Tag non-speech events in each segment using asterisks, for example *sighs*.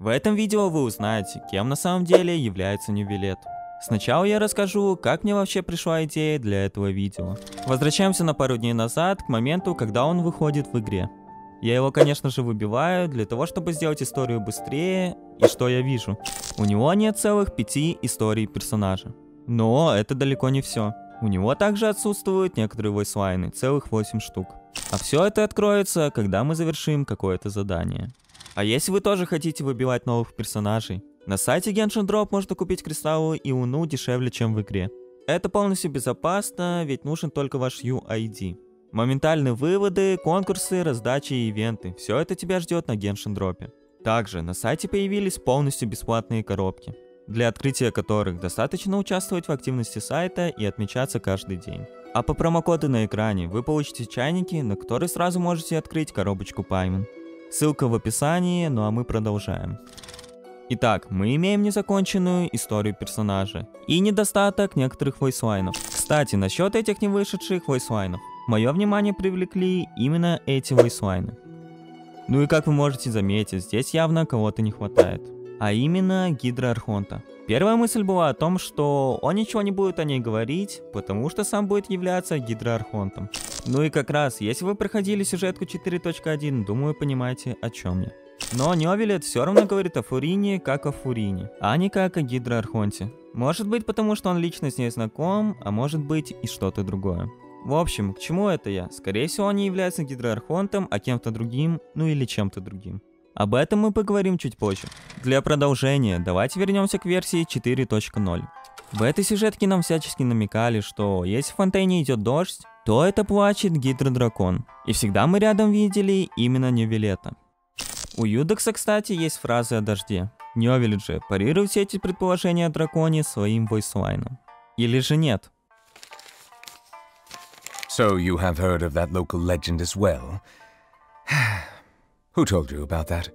В этом видео вы узнаете, кем на самом деле является Нювелет. Сначала я расскажу, как мне вообще пришла идея для этого видео. Возвращаемся на пару дней назад, к моменту, когда он выходит в игре. Я его, конечно же, выбиваю для того, чтобы сделать историю быстрее, и что я вижу? У него нет целых пяти историй персонажа. Но это далеко не все. У него также отсутствуют некоторые войслайны, целых 8 штук. А все это откроется, когда мы завершим какое-то задание. А если вы тоже хотите выбивать новых персонажей, на сайте Genshin Drop можно купить кристаллы и уну дешевле, чем в игре. Это полностью безопасно, ведь нужен только ваш UID. Моментальные выводы, конкурсы, раздачи и ивенты. Все это тебя ждет на Genshin Drop. Также на сайте появились полностью бесплатные коробки, для открытия которых достаточно участвовать в активности сайта и отмечаться каждый день. А по промокоду на экране вы получите чайники, на которые сразу можете открыть коробочку Пайман. Ссылка в описании, ну а мы продолжаем. Итак, мы имеем незаконченную историю персонажа и недостаток некоторых войслайнов. Кстати, насчет этих невышедших войслайнов. Мое внимание привлекли именно эти войслайны. Ну и как вы можете заметить, здесь явно кого-то не хватает. А именно Гидра Архонта. Первая мысль была о том, что он ничего не будет о ней говорить, потому что сам будет являться Гидра Архонтом. Ну и как раз, если вы проходили сюжетку 4.1, думаю, понимаете, о чем я. Но Невелет все равно говорит о Фурине как о Фурине, а не как о Гидра Архонте. Может быть, потому что он лично с ней знаком, а может быть и что-то другое. В общем, к чему это я? Скорее всего, он не является гидроархонтом, а кем-то другим, ну или чем-то другим. Об этом мы поговорим чуть позже. Для продолжения, давайте вернемся к версии 4.0. В этой сюжетке нам всячески намекали, что если в фонтейне идет дождь, то это плачет гидродракон. И всегда мы рядом видели именно Невилета. У Юдекса, кстати, есть фразы о дожде. Невелит же парирует все эти предположения о драконе своим войслайном. Или же нет? So you have heard of that local legend as well? *sighs* *sighs* who told you about that?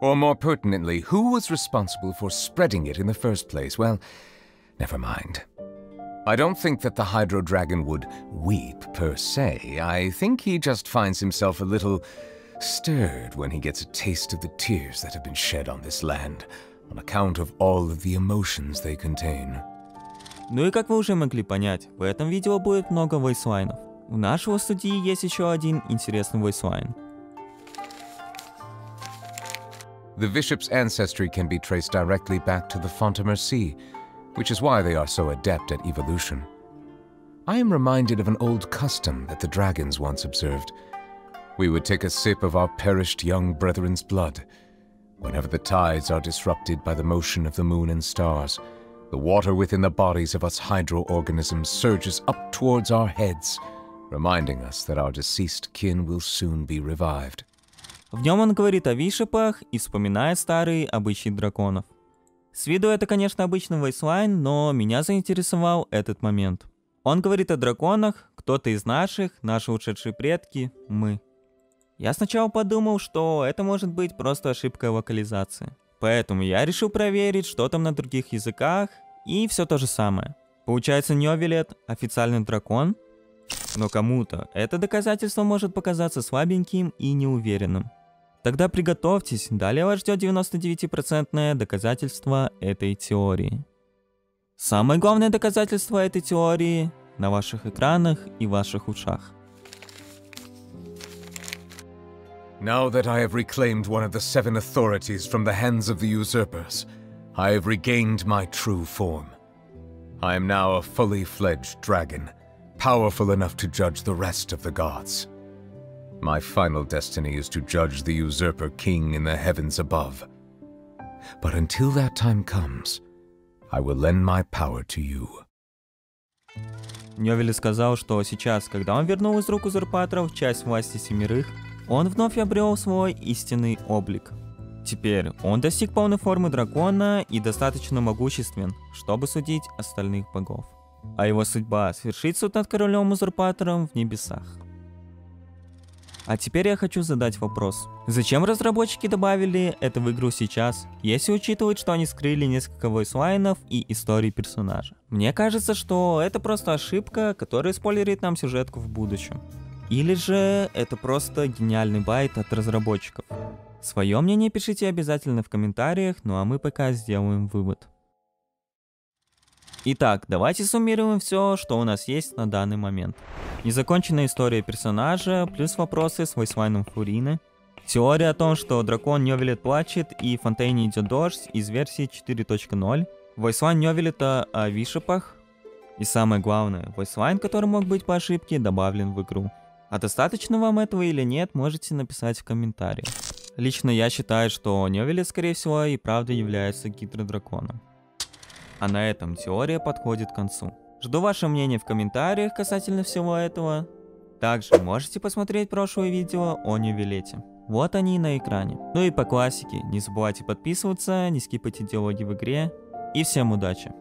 Or more pertinently, who was responsible for spreading it in the first place? Well, never mind. I don't think that the Hydro Dragon would weep per se. I think he just finds himself a little stirred when he gets a taste of the tears that have been shed on this land, on account of all of the emotions they contain. Ну и как вы уже могли понять, в этом видео будет много войслайнов. У нашего судьи есть еще один интересный войслайн. The Bishop's ancestry can be traced directly back to the Fontamer Sea, which is why they are so adept at evolution. I am reminded of an old custom that the dragons once observed. We would take a sip of our perished young brethren's blood. Whenever the tides are disrupted by the motion of the moon and stars, the water within the bodies of us hydro-organisms surges up towards our heads, reminding us that our deceased kin will soon be revived. В нем он говорит о вишепах и вспоминает старые обычаи драконов. С виду это, конечно, обычный войслайн, но меня заинтересовал этот момент. Он говорит о драконах, кто-то из наших, наши ушедшие предки, мы. Я сначала подумал, что это может быть просто ошибка локализации. Поэтому я решил проверить, что там на других языках, и все то же самое. Получается, Невилет – официальный дракон, но кому-то это доказательство может показаться слабеньким и неуверенным. Тогда приготовьтесь, далее вас ждет 99% доказательство этой теории. Самое главное доказательство этой теории на ваших экранах и ваших ушах. Now that I have reclaimed one of the seven authorities from the hands of the usurpers, I have regained my true form. I am now a fully fledged dragon, powerful enough to judge the rest of the gods. My final destiny is to judge the usurper king in the heavens above. But until that time comes, I will lend my power to you. Нёвели сказал, что сейчас, когда он вернул из рук узурпаторов часть власти семерых, он вновь обрел свой истинный облик. Теперь он достиг полной формы дракона и достаточно могуществен, чтобы судить остальных богов. А его судьба свершит суд над королем-узурпатором в небесах. А теперь я хочу задать вопрос. Зачем разработчики добавили это в игру сейчас, если учитывать, что они скрыли несколько войслайнов и истории персонажа? Мне кажется, что это просто ошибка, которая спойлерит нам сюжетку в будущем. Или же это просто гениальный байт от разработчиков. Свое мнение пишите обязательно в комментариях, ну а мы пока сделаем вывод. Итак, давайте суммируем все, что у нас есть на данный момент. Незаконченная история персонажа, плюс вопросы с войсвайном Фурины. Теория о том, что дракон Нёвелет плачет и фонтейне идет дождь из версии 4.0. Войсвайн Нёвелета о вишепах. И самое главное, войсвайн, который мог быть по ошибке, добавлен в игру. А достаточно вам этого или нет, можете написать в комментариях. Лично я считаю, что Нёвелет, скорее всего, и правда является гидродраконом. А на этом теория подходит к концу. Жду ваше мнение в комментариях касательно всего этого. Также можете посмотреть прошлое видео о Нювелете. Вот они на экране. Ну и по классике, не забывайте подписываться, не скипайте диалоги в игре. И всем удачи!